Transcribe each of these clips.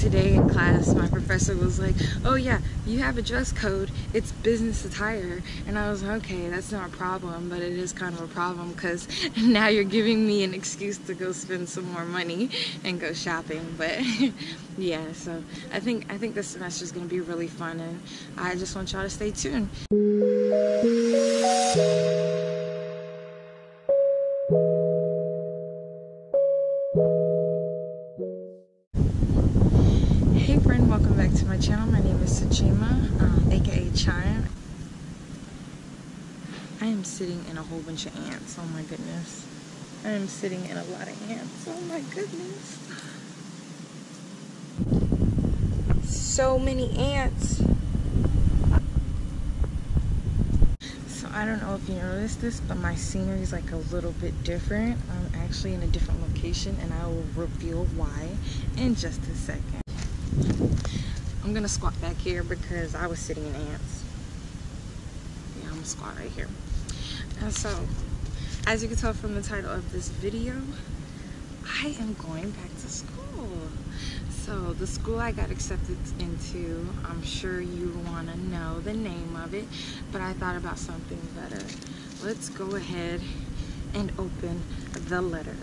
today in class, my professor was like, oh yeah, you have a dress code, it's business attire. And I was like, okay, that's not a problem, but it is kind of a problem because now you're giving me an excuse to go spend some more money and go shopping. But yeah, so I think, I think this semester is going to be really fun and I just want y'all to stay tuned. I am sitting in a whole bunch of ants, oh my goodness. I am sitting in a lot of ants, oh my goodness. So many ants. So I don't know if you noticed this, but my scenery is like a little bit different. I'm actually in a different location and I will reveal why in just a second. I'm gonna squat back here because I was sitting in ants. Yeah, I'm gonna squat right here. And so, as you can tell from the title of this video, I am going back to school. So the school I got accepted into, I'm sure you wanna know the name of it, but I thought about something better. Let's go ahead and open the letter.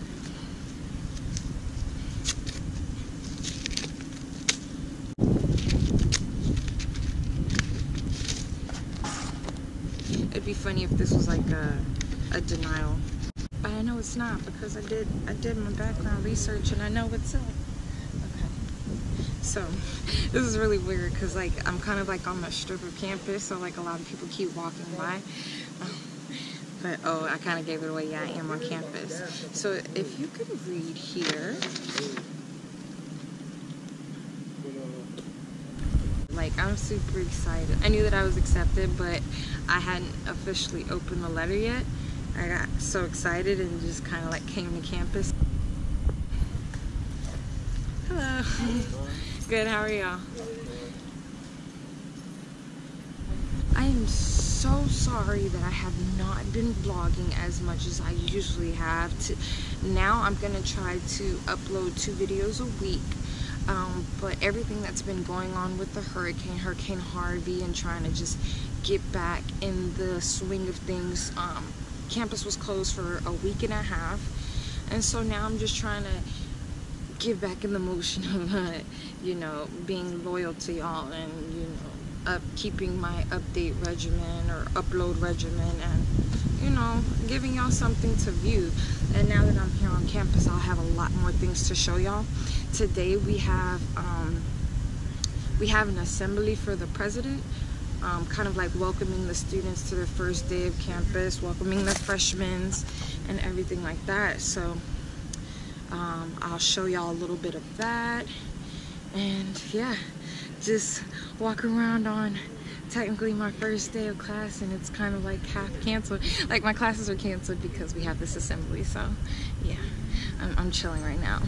It'd be funny if this was like a, a denial. But I know it's not because I did I did my background research and I know what's up. Okay. So this is really weird because like I'm kind of like on the strip of campus, so like a lot of people keep walking by. But oh, I kind of gave it away. Yeah, I am on campus. So if you could read here. Like I'm super excited. I knew that I was accepted, but I hadn't officially opened the letter yet. I got so excited and just kind of like came to campus. Hello. Good, how are y'all? I am so sorry that I have not been vlogging as much as I usually have. To, now I'm gonna try to upload two videos a week. Um, but everything that's been going on with the hurricane, Hurricane Harvey, and trying to just get back in the swing of things, um, campus was closed for a week and a half. And so now I'm just trying to get back in the motion of, uh, you know, being loyal to y'all and, you know, up keeping my update regimen or upload regimen and, you know, giving y'all something to view. And now that campus, I'll have a lot more things to show y'all. Today we have, um, we have an assembly for the president um, kind of like welcoming the students to their first day of campus, welcoming the freshmen and everything like that. So um, I'll show y'all a little bit of that. And yeah, just walk around on technically my first day of class and it's kind of like half canceled. Like my classes are canceled because we have this assembly. So yeah, I'm, I'm chilling right now.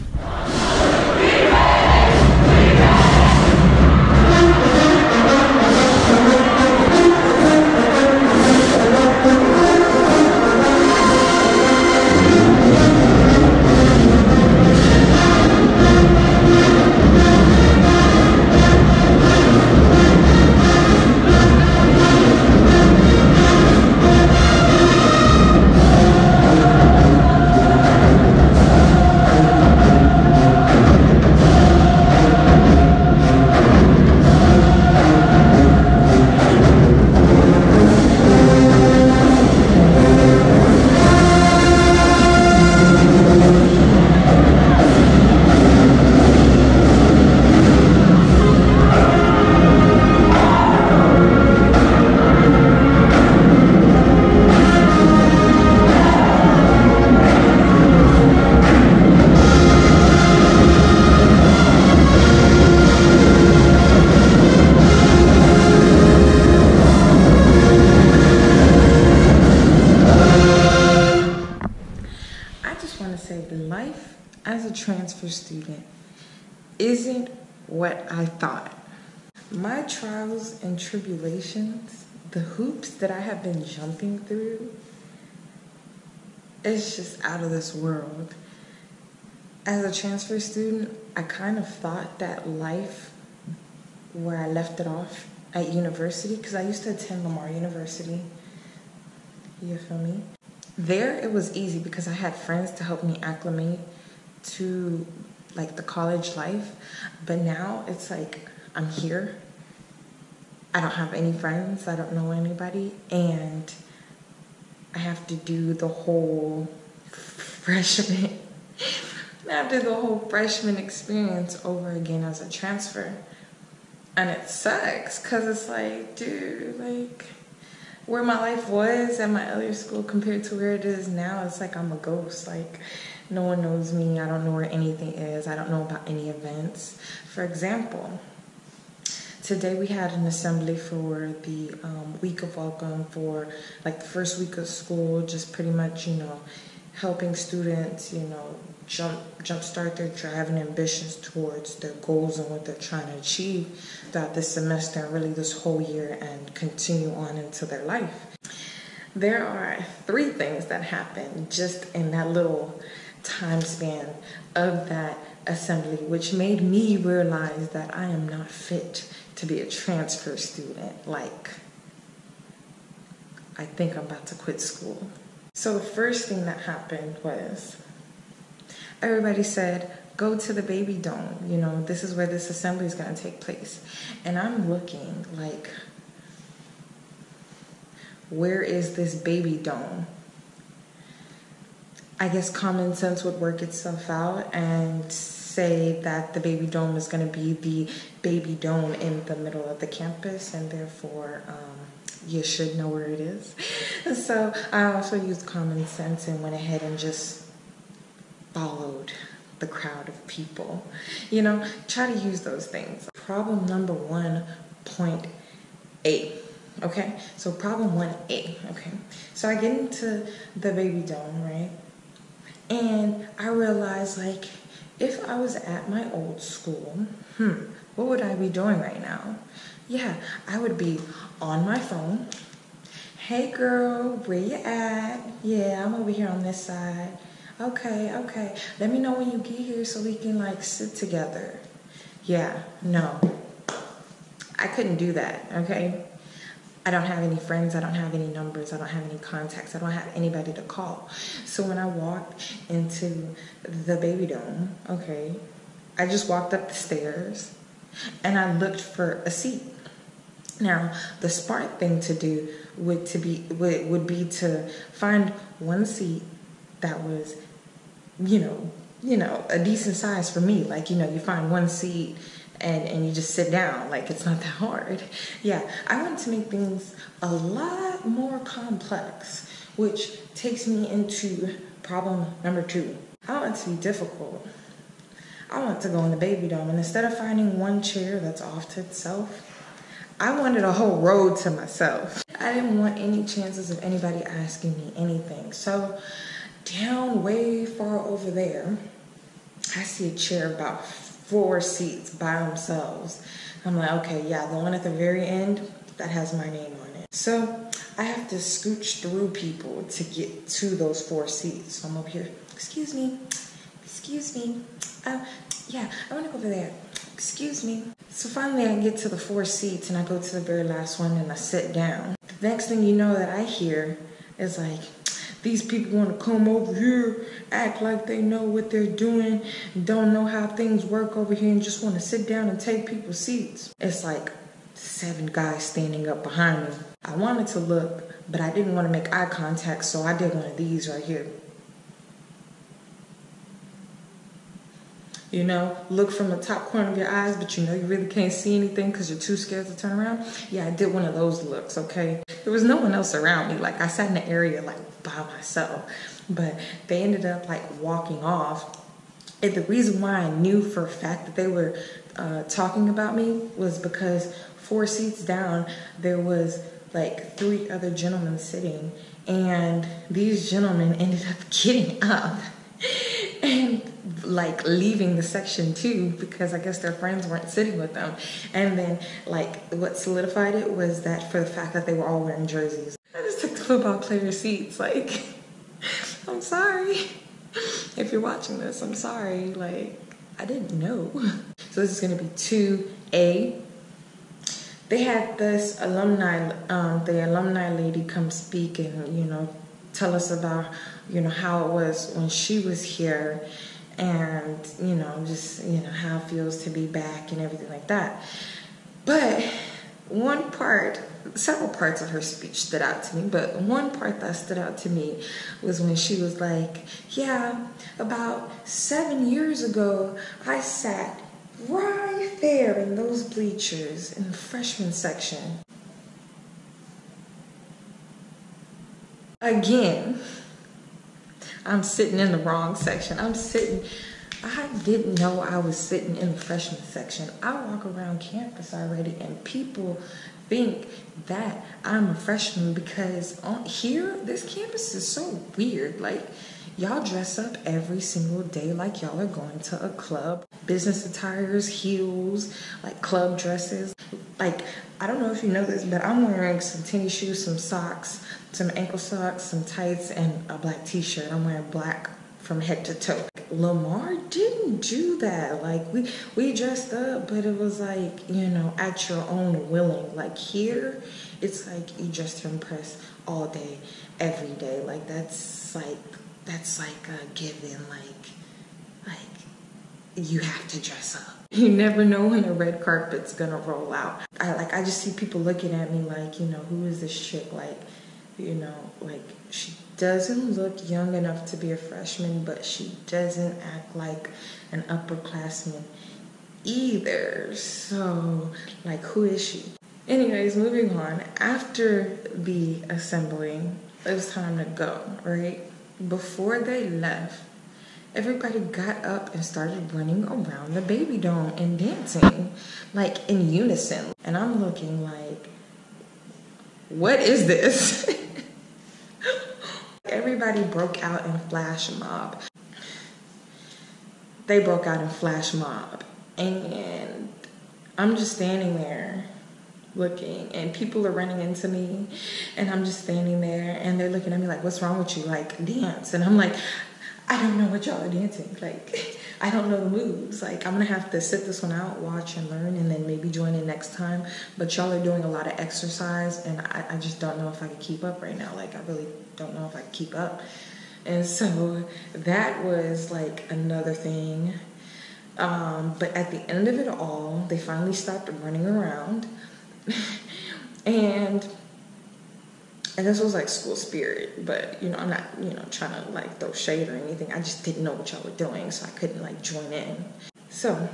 Life as a transfer student isn't what I thought. My trials and tribulations, the hoops that I have been jumping through, it's just out of this world. as a transfer student, I kind of thought that life where I left it off at university, because I used to attend Lamar University. You feel me? There it was easy because I had friends to help me acclimate to like the college life. But now it's like I'm here. I don't have any friends, I don't know anybody, and I have to do the whole freshman after the whole freshman experience over again as a transfer. And it sucks because it's like, dude, like where my life was at my earlier school compared to where it is now, it's like I'm a ghost. Like no one knows me. I don't know where anything is. I don't know about any events. For example, today we had an assembly for the um, week of welcome for like the first week of school, just pretty much, you know, helping students, you know, jump jumpstart their drive and ambitions towards their goals and what they're trying to achieve throughout this semester and really this whole year and continue on into their life. There are three things that happen just in that little time span of that assembly, which made me realize that I am not fit to be a transfer student. Like, I think I'm about to quit school. So the first thing that happened was everybody said, go to the baby dome. You know, this is where this assembly is going to take place. And I'm looking like, where is this baby dome? I guess common sense would work itself out and say that the baby dome is going to be the baby dome in the middle of the campus, and therefore um, you should know where it is. So I also used common sense and went ahead and just followed the crowd of people. You know, try to use those things. Problem number one, point eight. Okay, so problem one A. Okay, so I get into the baby dome, right? And I realized, like, if I was at my old school, hmm, what would I be doing right now? Yeah, I would be on my phone. Hey girl, where you at? Yeah, I'm over here on this side. Okay, okay. Let me know when you get here so we can like sit together. Yeah, no. I couldn't do that, okay? I don't have any friends, I don't have any numbers, I don't have any contacts, I don't have anybody to call. So when I walked into the baby dome, okay, I just walked up the stairs and I looked for a seat. Now, the smart thing to do would to be would, would be to find one seat that was, you know, you know, a decent size for me. Like, you know, you find one seat and, and you just sit down. Like it's not that hard. Yeah, I want to make things a lot more complex, which takes me into problem number two. I want to be difficult. I want to go in the baby dome, and instead of finding one chair that's off to itself, I wanted a whole row to myself. I didn't want any chances of anybody asking me anything. So, down way far over there, I see a chair about four seats by themselves. I'm like, okay, yeah, the one at the very end that has my name on it. So I have to scooch through people to get to those four seats. So I'm over here, excuse me, excuse me. Uh, yeah, I want to go over there. Excuse me. So finally, I get to the four seats and I go to the very last one and I sit down. The next thing you know that I hear is like, these people want to come over here, act like they know what they're doing, don't know how things work over here, and just want to sit down and take people's seats. It's like seven guys standing up behind me. I wanted to look, but I didn't want to make eye contact, so I did one of these right here. You know, look from the top corner of your eyes, but you know you really can't see anything because you're too scared to turn around. Yeah, I did one of those looks, okay? There was no one else around me. Like, I sat in the area, like, by myself. But they ended up, like, walking off. And the reason why I knew for a fact that they were uh, talking about me was because four seats down, there was, like, three other gentlemen sitting. And these gentlemen ended up getting up like leaving the section too because I guess their friends weren't sitting with them. And then like what solidified it was that for the fact that they were all wearing jerseys. I just took the football player seats. Like, I'm sorry. if you're watching this, I'm sorry. Like, I didn't know. So this is gonna be 2A. They had this alumni, um, the alumni lady come speak and, you know, tell us about, you know, how it was when she was here and, you know, just, you know, how it feels to be back and everything like that. But one part, several parts of her speech stood out to me, but one part that stood out to me was when she was like, Yeah, about seven years ago, I sat right there in those bleachers in the freshman section. Again, I'm sitting in the wrong section. I'm sitting, I didn't know I was sitting in the freshman section. I walk around campus already and people think that I'm a freshman because on here, this campus is so weird. Like, y'all dress up every single day like y'all are going to a club. Business attires, heels, like club dresses. Like, I don't know if you know this, but I'm wearing some tennis shoes, some socks, some ankle socks, some tights, and a black t-shirt. I'm wearing black from head to toe. Lamar didn't do that. Like we we dressed up, but it was like, you know, at your own willing. Like here, it's like you dress to impress all day, every day. Like that's like that's like a given, like like you have to dress up. You never know when the red carpet's gonna roll out. I like I just see people looking at me like, you know, who is this chick? Like, you know, like she doesn't look young enough to be a freshman, but she doesn't act like an upperclassman either. So, like, who is she? Anyways, moving on. After the assembly, it was time to go, right? Before they left, everybody got up and started running around the baby dome and dancing, like in unison. And I'm looking like, what is this? Everybody broke out in flash mob. They broke out in flash mob. And I'm just standing there looking and people are running into me and I'm just standing there and they're looking at me like, what's wrong with you? Like, dance. And I'm like, I don't know what y'all are dancing. Like, I don't know the moves. Like, I'm gonna have to sit this one out, watch and learn, and then maybe join in next time. But y'all are doing a lot of exercise, and I, I just don't know if I can keep up right now. Like, I really don't know if I can keep up. And so that was like another thing. Um, but at the end of it all, they finally stopped running around. and and this was like school spirit, but you know, I'm not, you know, trying to like throw shade or anything. I just didn't know what y'all were doing, so I couldn't like join in. So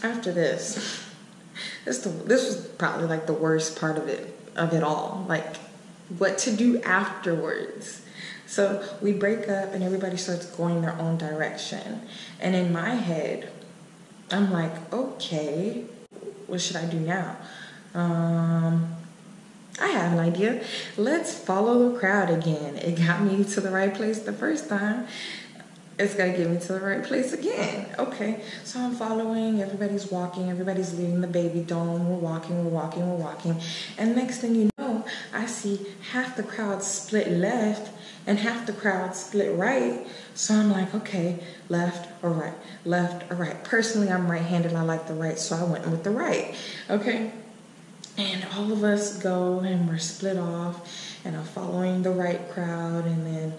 after this, this the, this was probably like the worst part of it of it all. Like what to do afterwards. So we break up and everybody starts going their own direction. And in my head, I'm like, okay, what should I do now? Um, I have an idea. Let's follow the crowd again. It got me to the right place the first time. It's gonna get me to the right place again. Okay, so I'm following, everybody's walking, everybody's leaving the baby dome. We're walking, we're walking, we're walking. And next thing you know, I see half the crowd split left and half the crowd split right. So I'm like, okay, left or right, left or right. Personally, I'm right handed, I like the right, so I went with the right. Okay, and all of us go and we're split off and I'm following the right crowd and then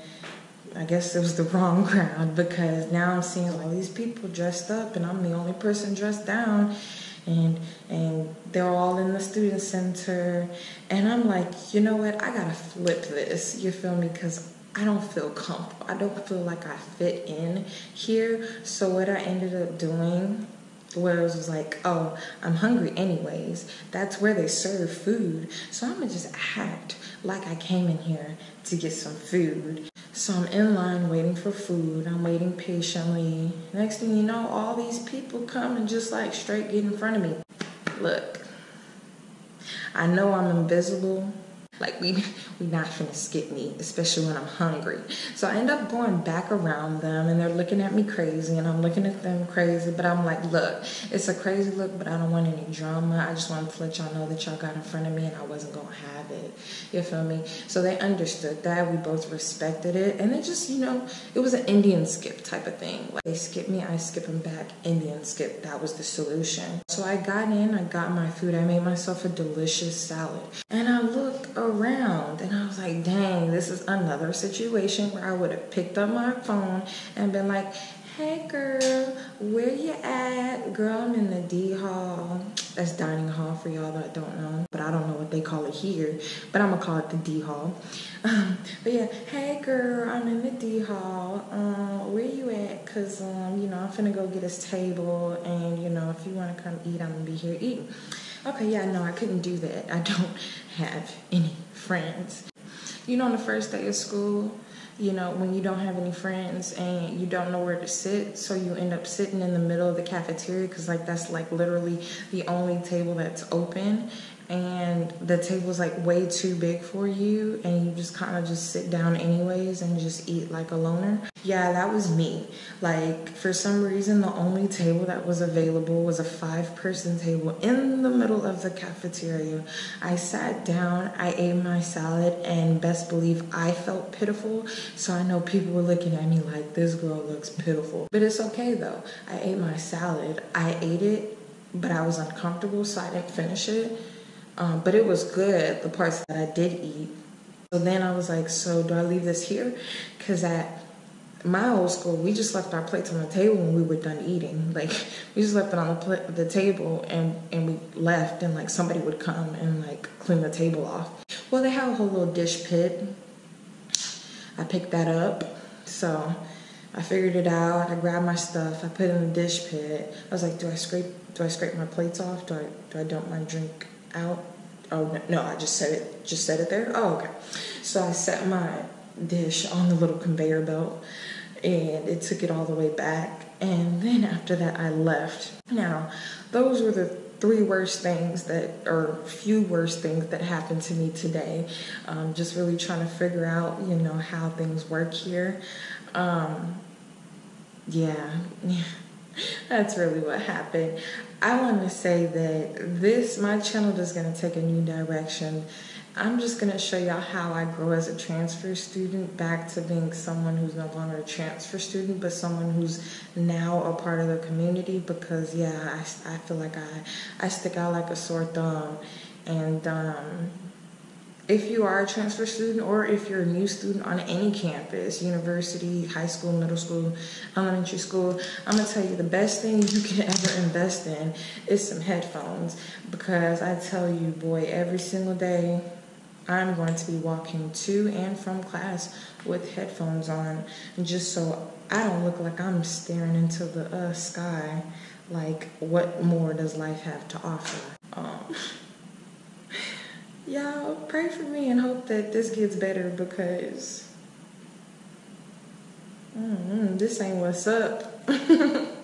I guess it was the wrong crowd because now I'm seeing all these people dressed up and I'm the only person dressed down and and they're all in the student center and I'm like, you know what? I got to flip this. You feel me? Cuz I don't feel comfortable. I don't feel like I fit in here. So what I ended up doing where it was like, oh, I'm hungry anyways. That's where they serve food. So I'm gonna just act like I came in here to get some food. So I'm in line waiting for food. I'm waiting patiently. Next thing you know, all these people come and just like straight get in front of me. Look, I know I'm invisible. Like we we not finna skip me, especially when I'm hungry. So I end up going back around them and they're looking at me crazy and I'm looking at them crazy, but I'm like, look, it's a crazy look, but I don't want any drama. I just wanted to let y'all know that y'all got in front of me and I wasn't gonna have it. You feel me? So they understood that. We both respected it. And it just, you know, it was an Indian skip type of thing. Like they skip me, I skip them back. Indian skip. That was the solution. So I got in, I got my food. I made myself a delicious salad. And I look around and I was like, dang, this is another situation where I would have picked up my phone and been like, hey girl, where you at? Girl, I'm in the D hall. That's dining hall for y'all that don't know, but I don't know what they call it here, but I'm gonna call it the D hall. Um, but yeah, hey girl, I'm in the D hall. Um, where you at? Cause um, you know, I'm finna go get us table, and you know, if you wanna come eat, I'm gonna be here eating. Okay, yeah, no, I couldn't do that. I don't have any friends. You know, on the first day of school, you know, when you don't have any friends and you don't know where to sit, so you end up sitting in the middle of the cafeteria because, like, that's like literally the only table that's open and the table's like way too big for you and you just kind of just sit down anyways and just eat like a loner. Yeah that was me. Like for some reason the only table that was available was a five person table in the middle of the cafeteria. I sat down i ate my salad and best believe i felt pitiful. So i know people were looking at me like this girl looks pitiful. But it's okay though. I ate my salad. I ate it but i was uncomfortable so i didn't finish it um, but it was good, the parts that I did eat. So then I was like, so do I leave this here? Because at my old school, we just left our plates on the table when we were done eating. Like we just left it on the pl- the table and and we left, and like somebody would come and like clean the table off. Well, they have a whole little dish pit. I picked that up, so I figured it out. I grabbed my stuff. I put it in the dish pit. I was like, do I scrape? Do I scrape my plates off? Do I do I dump my drink out. Oh no, I just said it just said it there. Oh okay. So I set my dish on the little conveyor belt and it took it all the way back. And then after that I left. Now, those were the three worst things that or few worst things that happened to me today. Um, just really trying to figure out, you know, how things work here. Um, yeah. That's really what happened. I want to say that this, my channel is going to take a new direction. I'm just going to show y'all how I grow as a transfer student back to being someone who's no longer a transfer student, but someone who's now a part of the community because, yeah, I, I feel like I, I stick out like a sore thumb. And, um, if you are a transfer student or if you're a new student on any campus, university, high school, middle school, elementary school, I'm gonna tell you the best thing you can ever invest in is some headphones because I tell you, boy, every single day I'm going to be walking to and from class with headphones on just so I don't look like I'm staring into the uh, sky. Like, what more does life have to offer? Um, y'all pray for me and hope that this gets better because mm, this ain't what's up.